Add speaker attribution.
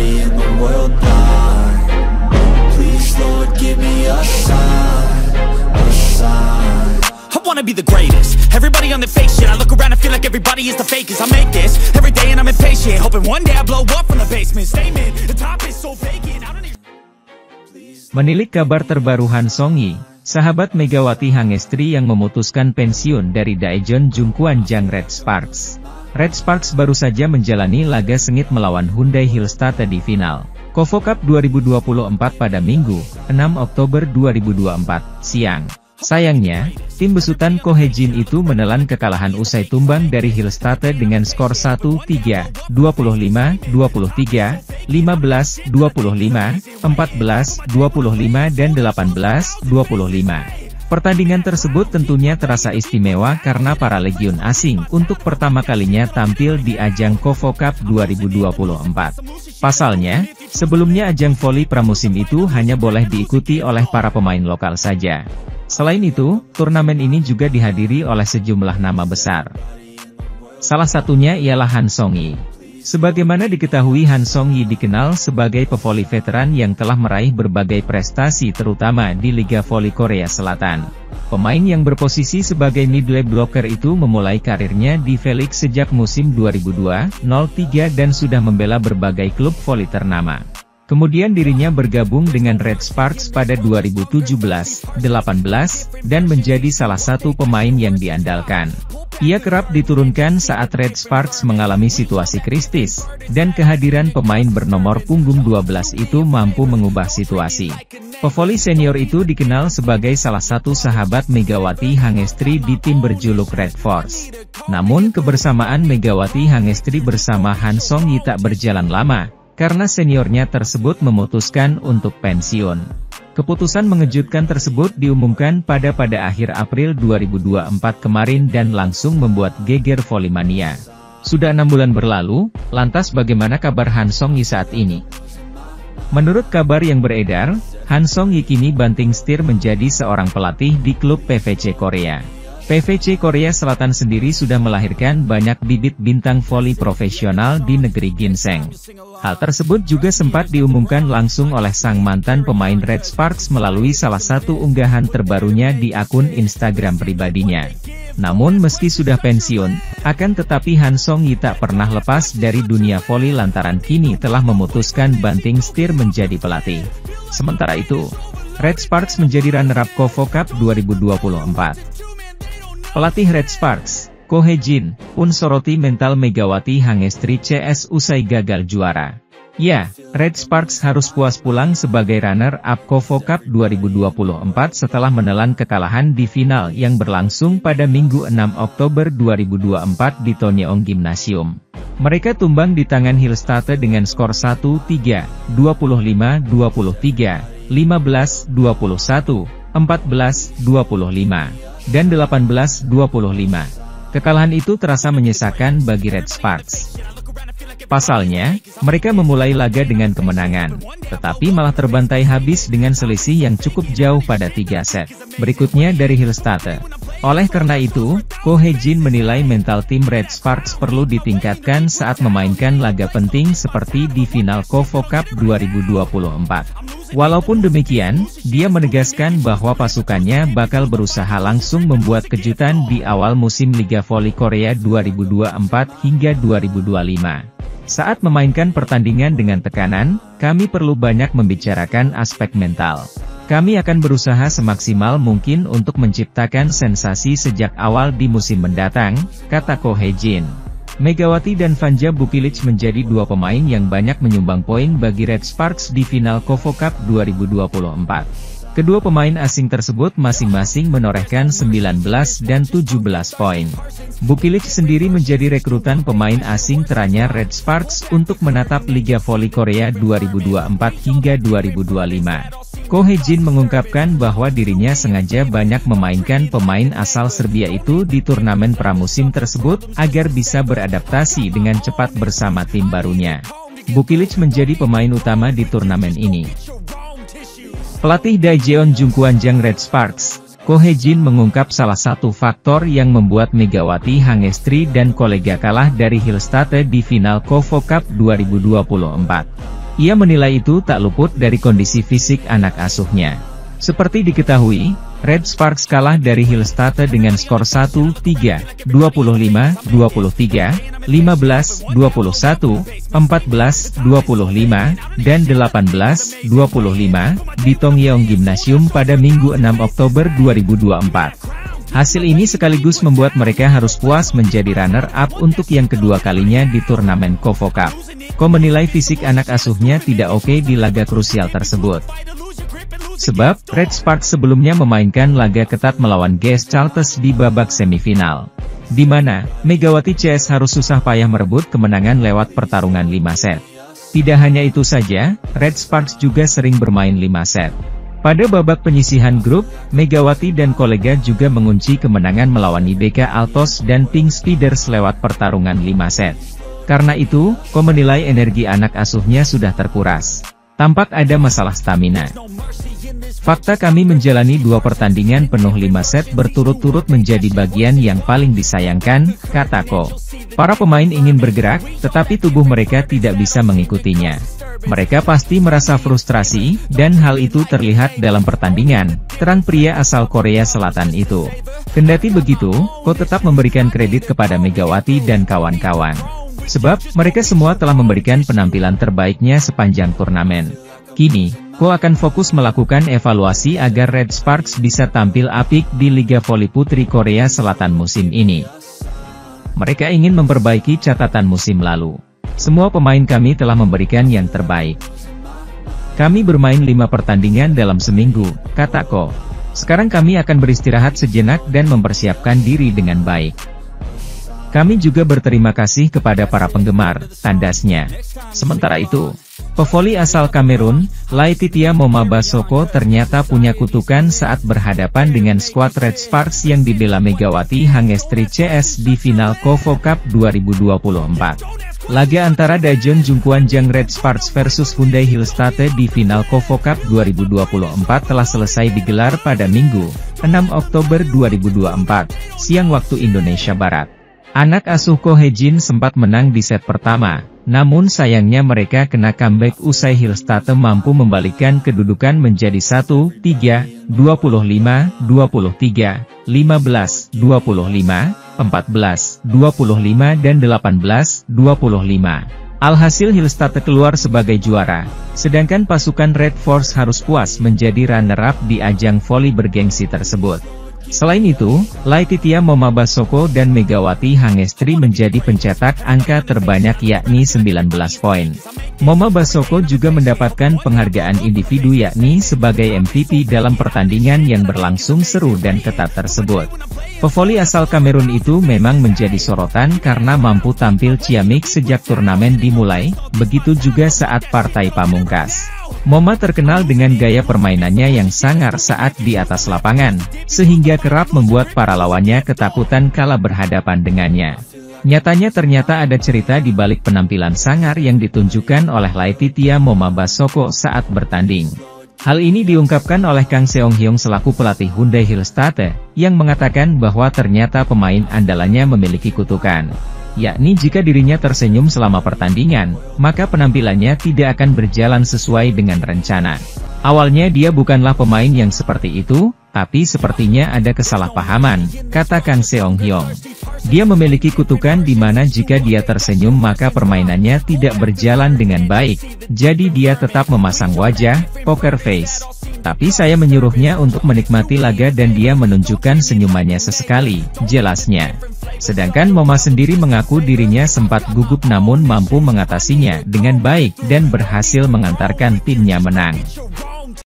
Speaker 1: everybody in the world blind Please Lord give me a sign, a sign.
Speaker 2: I wanna be the greatest. Everybody on the fake shit. I look around and feel like everybody is the fakest. I make this every day and I'm impatient. Hoping one day I blow up from the basement. Statement, the top is so vacant. I don't even
Speaker 3: Menilik kabar terbaru Han Song-yi, sahabat Megawati Hangestri yang memutuskan pensiun dari Daejeon Jungkwan Jang Red Sparks. Red Sparks baru saja menjalani laga sengit melawan Hyundai Hillstate di final. Kovo Cup 2024 pada Minggu, 6 Oktober 2024, siang. Sayangnya, tim besutan Kohejin itu menelan kekalahan usai tumbang dari Hillstate dengan skor 1-3, 25, 23, 15, 25, 14, 25, dan 18, 25. Pertandingan tersebut tentunya terasa istimewa karena para legion asing untuk pertama kalinya tampil di ajang Kovo Cup 2024. Pasalnya, sebelumnya ajang voli pramusim itu hanya boleh diikuti oleh para pemain lokal saja. Selain itu, turnamen ini juga dihadiri oleh sejumlah nama besar. Salah satunya ialah Han Song-yi. Sebagaimana diketahui Han Song-yi dikenal sebagai pevoli veteran yang telah meraih berbagai prestasi terutama di Liga Voli Korea Selatan. Pemain yang berposisi sebagai middle blocker itu memulai karirnya di Felix sejak musim 2002-03 dan sudah membela berbagai klub voli ternama. Kemudian dirinya bergabung dengan Red Sparks pada 2017-18, dan menjadi salah satu pemain yang diandalkan. Ia kerap diturunkan saat Red Sparks mengalami situasi kristis, dan kehadiran pemain bernomor punggung 12 itu mampu mengubah situasi. Pevoli senior itu dikenal sebagai salah satu sahabat Megawati Hangestri di tim berjuluk Red Force. Namun kebersamaan Megawati Hangestri bersama Han Song Yi tak berjalan lama, karena seniornya tersebut memutuskan untuk pensiun. Keputusan mengejutkan tersebut diumumkan pada pada akhir April 2024 kemarin dan langsung membuat geger Volimania. Sudah enam bulan berlalu, lantas bagaimana kabar Han Song Yi saat ini? Menurut kabar yang beredar, Han Song Yi kini banting setir menjadi seorang pelatih di klub PVC Korea. PVC Korea Selatan sendiri sudah melahirkan banyak bibit bintang voli profesional di negeri ginseng. Hal tersebut juga sempat diumumkan langsung oleh sang mantan pemain Red Sparks melalui salah satu unggahan terbarunya di akun Instagram pribadinya. Namun meski sudah pensiun, akan tetapi Han Song Yi tak pernah lepas dari dunia voli lantaran kini telah memutuskan banting setir menjadi pelatih. Sementara itu, Red Sparks menjadi runner-up Kovo Cup 2024. Pelatih Red Sparks, Ko Hejin, pun soroti mental Megawati Hangestri CS usai gagal juara. Ya, Red Sparks harus puas pulang sebagai runner-up Kovo Cup 2024 setelah menelan kekalahan di final yang berlangsung pada Minggu 6 Oktober 2024 di Tonyeong Gymnasium. Mereka tumbang di tangan Hillstate dengan skor 1-3, 25-23, 15-21, 14-25 dan 18-25. Kekalahan itu terasa menyesakan bagi Red Sparks. Pasalnya, mereka memulai laga dengan kemenangan, tetapi malah terbantai habis dengan selisih yang cukup jauh pada tiga set. Berikutnya dari Hillstate. Oleh karena itu, Ko Hejin menilai mental tim Red Sparks perlu ditingkatkan saat memainkan laga penting seperti di final Kovo Cup 2024. Walaupun demikian, dia menegaskan bahwa pasukannya bakal berusaha langsung membuat kejutan di awal musim Liga Voli Korea 2024 hingga 2025. Saat memainkan pertandingan dengan tekanan, kami perlu banyak membicarakan aspek mental. Kami akan berusaha semaksimal mungkin untuk menciptakan sensasi sejak awal di musim mendatang, kata Ko Hejin. Megawati dan Vanja Bukilic menjadi dua pemain yang banyak menyumbang poin bagi Red Sparks di final Kovo Cup 2024. Kedua pemain asing tersebut masing-masing menorehkan 19 dan 17 poin. Bukilic sendiri menjadi rekrutan pemain asing teranyar Red Sparks untuk menatap Liga Voli Korea 2024 hingga 2025. Ko Hejin mengungkapkan bahwa dirinya sengaja banyak memainkan pemain asal Serbia itu di turnamen pramusim tersebut, agar bisa beradaptasi dengan cepat bersama tim barunya. Bukilic menjadi pemain utama di turnamen ini. Pelatih Daejeon Jungkwanjang Red Sparks, Ko Hejin mengungkap salah satu faktor yang membuat Megawati Hangestri dan kolega kalah dari Hillstate di final Kovo Cup 2024. Ia menilai itu tak luput dari kondisi fisik anak asuhnya. Seperti diketahui, Red Sparks kalah dari Hillstate dengan skor 1-3, 25-23, 15-21, 14-25, dan 18-25, di Tongyeong Gymnasium pada Minggu 6 Oktober 2024. Hasil ini sekaligus membuat mereka harus puas menjadi runner-up untuk yang kedua kalinya di turnamen Kovo Cup. Ko menilai fisik anak asuhnya tidak oke di laga krusial tersebut. Sebab, Red Sparks sebelumnya memainkan laga ketat melawan GS Charles di babak semifinal. Di mana, Megawati CS harus susah payah merebut kemenangan lewat pertarungan 5 set. Tidak hanya itu saja, Red Sparks juga sering bermain 5 set. Pada babak penyisihan grup, Megawati dan kolega juga mengunci kemenangan melawan IBK Altos dan Pink Speeders lewat pertarungan 5 set. Karena itu, Ko menilai energi anak asuhnya sudah terkuras. Tampak ada masalah stamina. Fakta kami menjalani dua pertandingan penuh lima set berturut-turut menjadi bagian yang paling disayangkan, kata Ko. Para pemain ingin bergerak, tetapi tubuh mereka tidak bisa mengikutinya. Mereka pasti merasa frustrasi, dan hal itu terlihat dalam pertandingan, terang pria asal Korea Selatan itu. Kendati begitu, Ko tetap memberikan kredit kepada Megawati dan kawan-kawan. Sebab, mereka semua telah memberikan penampilan terbaiknya sepanjang turnamen. Kini, Ko akan fokus melakukan evaluasi agar Red Sparks bisa tampil apik di Liga Voli Putri Korea Selatan musim ini. Mereka ingin memperbaiki catatan musim lalu. Semua pemain kami telah memberikan yang terbaik. Kami bermain lima pertandingan dalam seminggu, kata Ko. Sekarang kami akan beristirahat sejenak dan mempersiapkan diri dengan baik. Kami juga berterima kasih kepada para penggemar, tandasnya. Sementara itu, pevoli asal Kamerun, Laetitia Momabasoko ternyata punya kutukan saat berhadapan dengan skuad Red Sparks yang dibela Megawati Hangestri CS di final Kovo Cup 2024. Laga antara Dajon Jungkuan Jang Red Sparks versus Hyundai Hillstate di final Kovo Cup 2024 telah selesai digelar pada Minggu, 6 Oktober 2024, siang waktu Indonesia Barat. Anak asuh Ko Hejin sempat menang di set pertama, namun sayangnya mereka kena comeback usai Hillstate mampu membalikkan kedudukan menjadi 1-3, 25, 23, 15, 25, 14, 25, dan 18, 25. Alhasil Hillstate keluar sebagai juara, sedangkan pasukan Red Force harus puas menjadi runner-up di ajang voli bergengsi tersebut. Selain itu, Laetitia Momabasoko dan Megawati Hangestri menjadi pencetak angka terbanyak yakni 19 poin. Momabasoko juga mendapatkan penghargaan individu yakni sebagai MVP dalam pertandingan yang berlangsung seru dan ketat tersebut. Pevoli asal Kamerun itu memang menjadi sorotan karena mampu tampil ciamik sejak turnamen dimulai, begitu juga saat partai pamungkas. Moma terkenal dengan gaya permainannya yang sangar saat di atas lapangan, sehingga kerap membuat para lawannya ketakutan kala berhadapan dengannya. Nyatanya ternyata ada cerita di balik penampilan sangar yang ditunjukkan oleh Laetitia Moma Basoko saat bertanding. Hal ini diungkapkan oleh Kang Seong Hyung selaku pelatih Hyundai Hillstate, yang mengatakan bahwa ternyata pemain andalannya memiliki kutukan yakni jika dirinya tersenyum selama pertandingan, maka penampilannya tidak akan berjalan sesuai dengan rencana. Awalnya dia bukanlah pemain yang seperti itu, tapi sepertinya ada kesalahpahaman, kata Kang Seong Hyong. Dia memiliki kutukan di mana jika dia tersenyum maka permainannya tidak berjalan dengan baik, jadi dia tetap memasang wajah, poker face. Tapi saya menyuruhnya untuk menikmati laga dan dia menunjukkan senyumannya sesekali, jelasnya. Sedangkan Moma sendiri mengaku dirinya sempat gugup namun mampu mengatasinya dengan baik dan berhasil mengantarkan timnya menang.